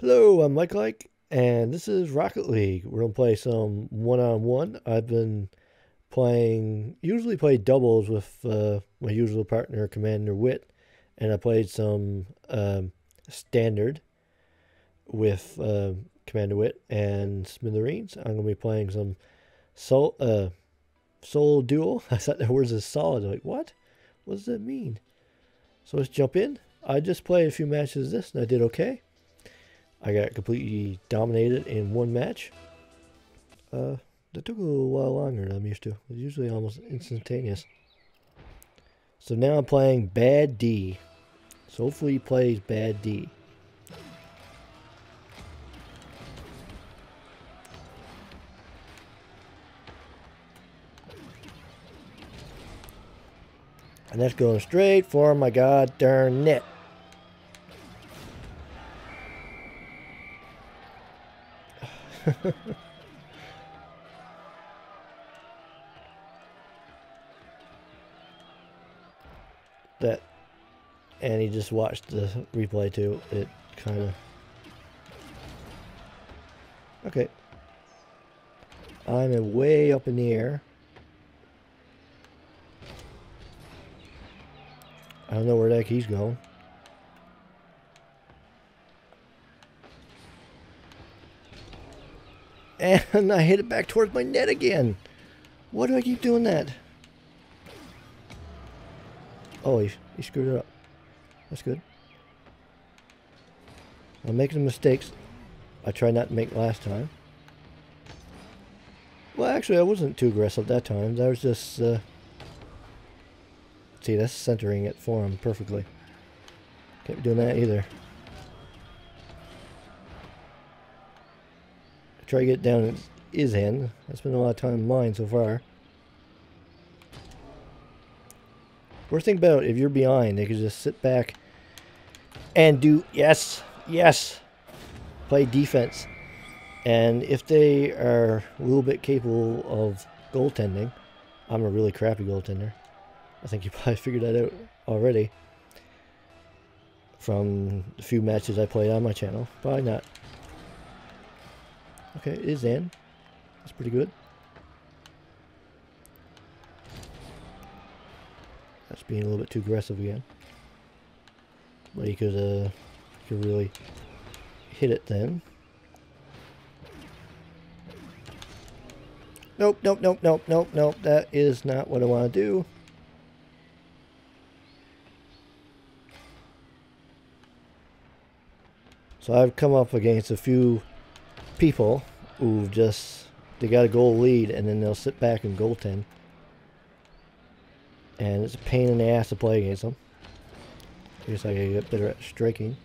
Hello, I'm Mike Like, and this is Rocket League. We're gonna play some one-on-one. I've been playing, usually play doubles with uh, my usual partner, Commander Wit, and I played some um, standard with uh, Commander Wit and Smithereens. I'm gonna be playing some Soul uh, Soul Duel. I thought the words is solid. I'm like, what? What does that mean? So let's jump in. I just played a few matches of this, and I did okay. I got completely dominated in one match. Uh, that took a little while longer than I'm used to. It was usually almost instantaneous. So now I'm playing Bad D. So hopefully he plays Bad D. And that's going straight for my god darn net. that and he just watched the replay too it kind of okay. I'm way up in the air. I don't know where that heck he's going And I hit it back towards my net again. Why do I keep doing that? Oh, he, he screwed it up. That's good. I'm making mistakes I tried not to make last time. Well, actually, I wasn't too aggressive that time. That was just... Uh, see, that's centering it for him perfectly. Can't be doing that either. Try to get down at his end. I spent a lot of time in mine so far. Worst thing about if you're behind, they can just sit back and do, yes, yes, play defense. And if they are a little bit capable of goaltending, I'm a really crappy goaltender. I think you probably figured that out already from the few matches I played on my channel. Probably not. Okay, is in. That's pretty good. That's being a little bit too aggressive again. But he could, uh, could really hit it then. Nope, nope, nope, nope, nope, nope. That is not what I want to do. So I've come up against a few people who just they got a goal lead and then they'll sit back and goaltend. And it's a pain in the ass to play against them. Guess I gotta get better at striking.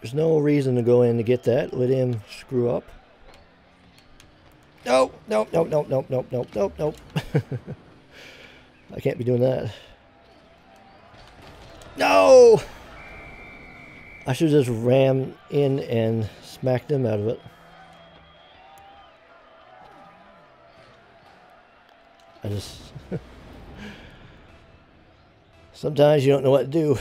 There's no reason to go in to get that. Let him screw up. No, no, no, no, no, no, no, no, no. I can't be doing that. No! I should just ram in and smack them out of it. I just... Sometimes you don't know what to do.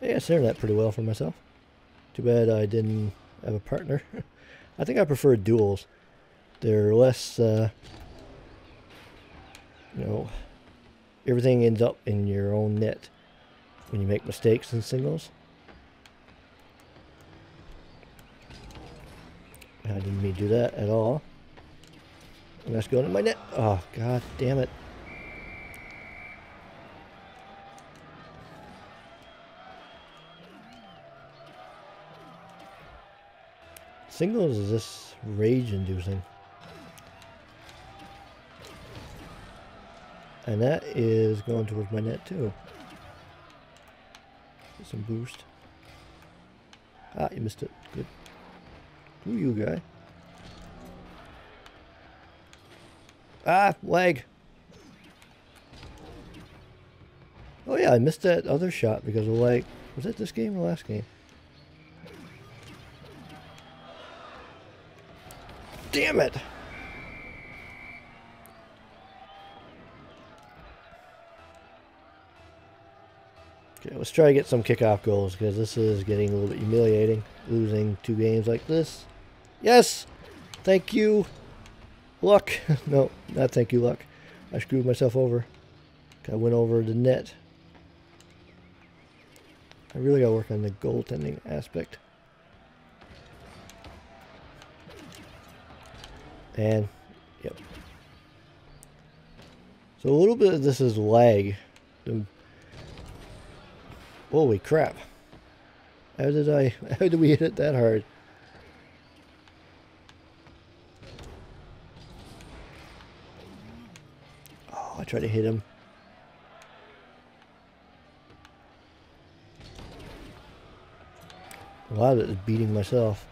Yeah, I turned that pretty well for myself. Too bad I didn't have a partner. I think I prefer duels. They're less, uh, you know, everything ends up in your own net when you make mistakes in singles. I didn't mean to do that at all. And that's going in my net. Oh, god damn it. Singles is just rage-inducing. And that is going towards my net too. Get some boost. Ah, you missed it. Good. Who you guy? Ah, leg. Oh yeah, I missed that other shot because of like, was it this game or last game? Damn it! Okay, let's try to get some kickoff goals because this is getting a little bit humiliating. Losing two games like this. Yes! Thank you, luck. no, not thank you, luck. I screwed myself over. I went over the net. I really got to work on the goaltending aspect. And, yep. So a little bit of this is lag. Holy crap. How did I, how did we hit it that hard? Oh, I tried to hit him. A lot of it is beating myself.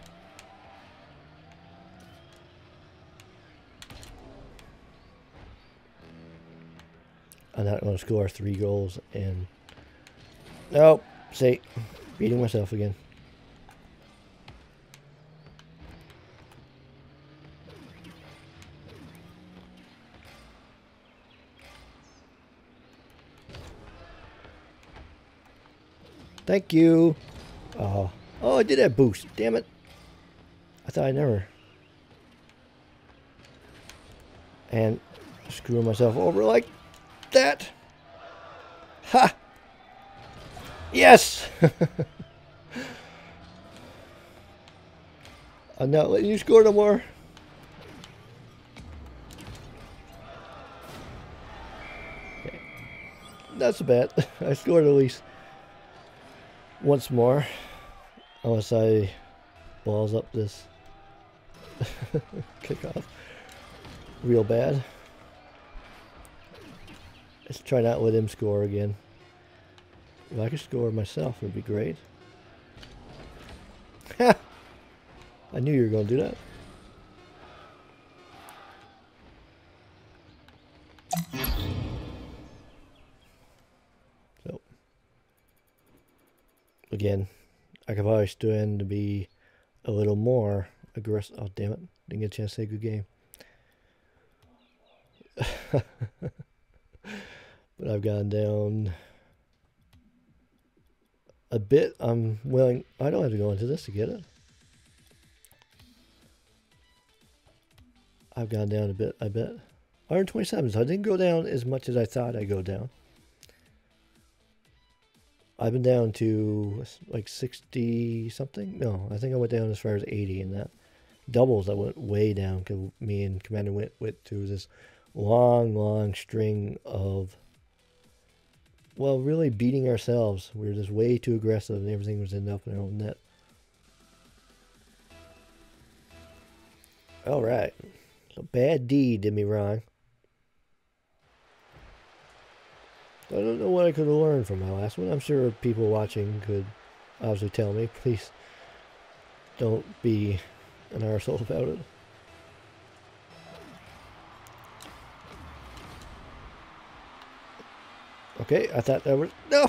I'm not going to score three goals and... Nope. See, beating myself again. Thank you. Uh-huh. Oh. Oh, I did have boost. Damn it. I thought I never. And screwing myself over like that. Ha! Yes! I'm not letting you score no more. Okay. That's a bet. I scored at least once more. Unless I balls up this kickoff real bad. Let's try not let him score again. If I could score myself, it would be great. I knew you were going to do that. So, again, I could probably stand to be a little more aggressive. Oh, damn it. Didn't get a chance to say good game. but I've gone down a bit. I'm willing. I don't have to go into this to get it. I've gone down a bit, I bet. 127, so I didn't go down as much as I thought I'd go down. I've been down to like 60 something. No, I think I went down as far as 80 in that. Doubles, I went way down because me and Commander went, went through this long, long string of, well, really beating ourselves. We were just way too aggressive and everything was ending up in our own net. All right. So bad D did me wrong. I don't know what I could have learned from my last one. I'm sure people watching could obviously tell me. Please don't be an arsehole about it. Okay, I thought that was... No!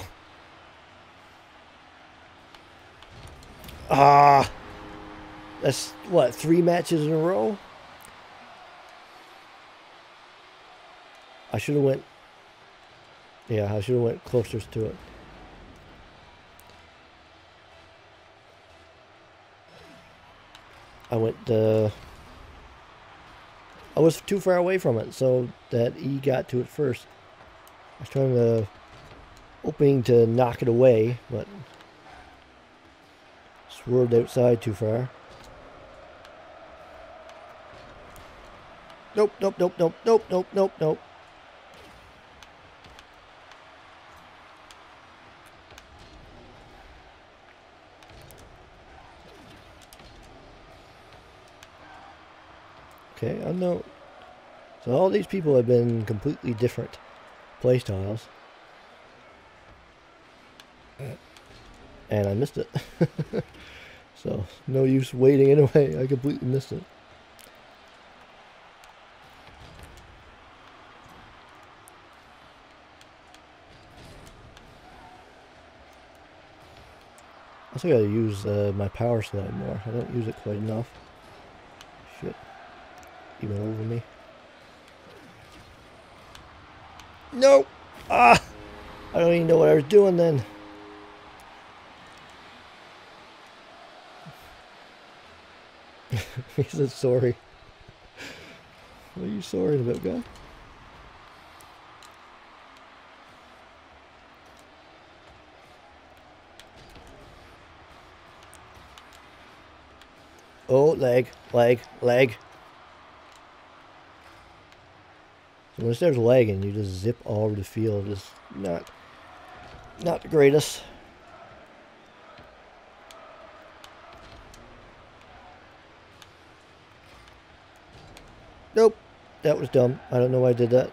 Ah! That's, what, three matches in a row? I should have went yeah, I should have went closer to it. I went, uh, I was too far away from it, so that E got to it first. I was trying to, hoping to knock it away, but swerved outside too far. Nope, nope, nope, nope, nope, nope, nope, nope. Okay, unknown. So all these people have been completely different playstyles. And I missed it. so, no use waiting anyway. I completely missed it. I think I gotta use uh, my power slide more. I don't use it quite enough. Shit. He went over me. No! Ah! I don't even know what I was doing then. he said sorry. What are you sorry about, guy? Oh, leg, leg, leg. So when it starts lagging, you just zip all over the field. It's not, not the greatest. Nope, that was dumb. I don't know why I did that.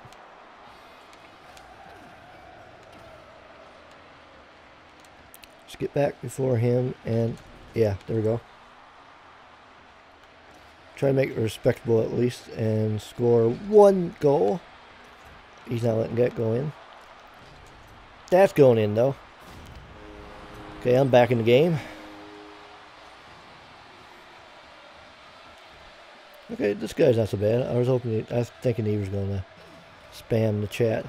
Just get back before him and yeah, there we go. Try to make it respectable at least and score one goal. He's not letting that go in. That's going in though. Okay, I'm back in the game. Okay, this guy's not so bad. I was hoping, he, I was thinking he was going to spam the chat.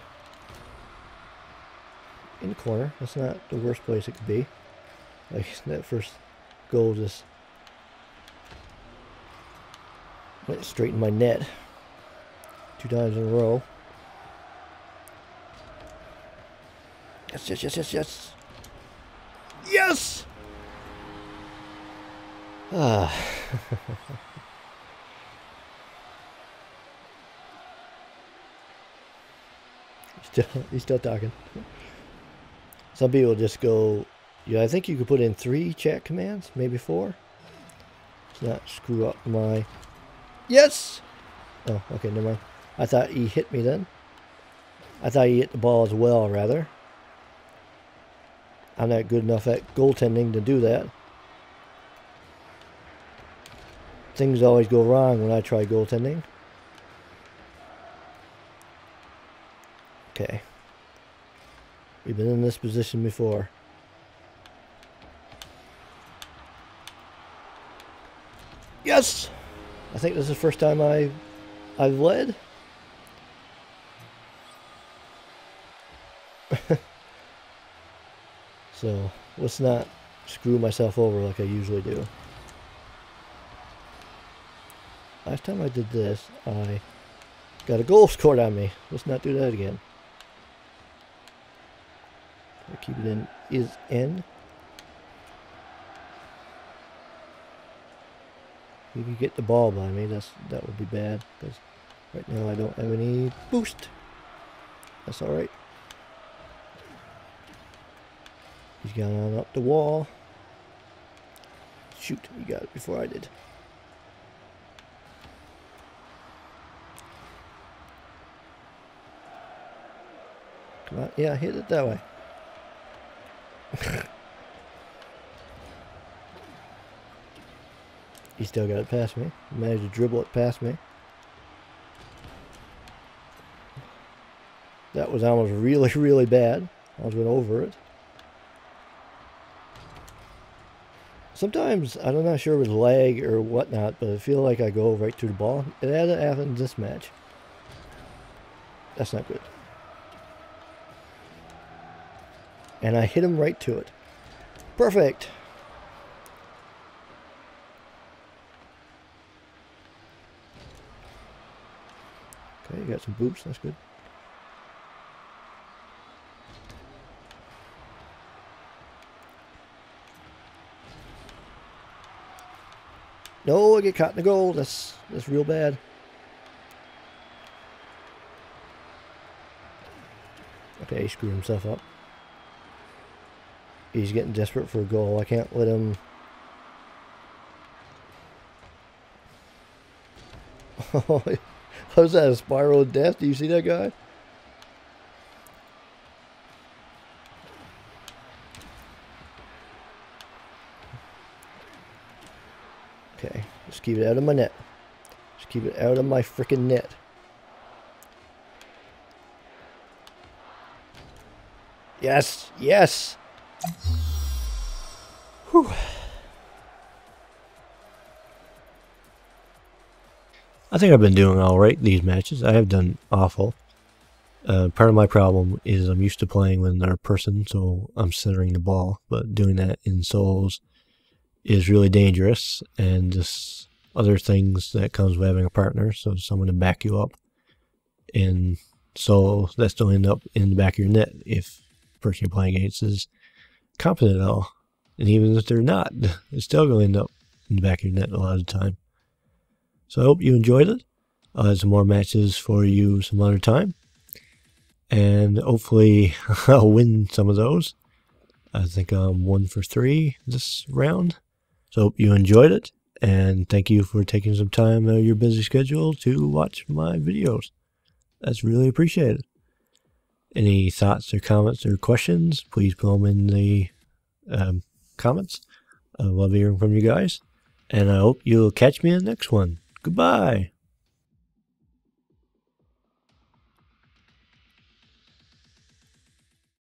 In the corner. That's not the worst place it could be. Like, that first goal just went straight in my net. Two times in a row. Yes, yes, yes, yes, yes. Yes! Ah. still, he's still talking. Some people just go, yeah, I think you could put in three chat commands, maybe four. Let's not screw up my... Yes! Oh, okay, never mind. I thought he hit me then. I thought he hit the ball as well, rather. I'm not good enough at goaltending to do that. Things always go wrong when I try goaltending. Okay. We've been in this position before. Yes! I think this is the first time I, I've led. so, let's not screw myself over like I usually do. Last time I did this, I got a goal scored on me. Let's not do that again. keep it in is in. If you get the ball by me, that's that would be bad because right now I don't have any boost. That's all right. He's on up the wall. Shoot, he got it before I did. Come on, yeah, hit it that way. He still got it past me. Managed to dribble it past me. That was almost really, really bad. I was went over it. Sometimes, I'm not sure with lag or whatnot, but I feel like I go right to the ball. It hasn't happened this match. That's not good. And I hit him right to it. Perfect. Okay, you got some boots, that's good. No, I get caught in the goal. That's that's real bad. Okay, he screwed himself up. He's getting desperate for a goal. I can't let him... Oh, Was that a spiral of death? Do you see that guy? Okay, just keep it out of my net. Just keep it out of my freaking net. Yes, yes. Whew. I think I've been doing all right these matches. I have done awful. Uh, part of my problem is I'm used to playing with another person, so I'm centering the ball. But doing that in solos is really dangerous, and just other things that comes with having a partner, so someone to back you up. And so that still end up in the back of your net if person you're playing against is competent at all. And even if they're not, it's still going to end up in the back of your net a lot of the time. So I hope you enjoyed it. I'll have some more matches for you some other time. And hopefully I'll win some of those. I think I'm one for three this round. So hope you enjoyed it. And thank you for taking some time out of your busy schedule to watch my videos. That's really appreciated. Any thoughts or comments or questions, please put them in the um, comments. I love hearing from you guys. And I hope you'll catch me in the next one. Goodbye.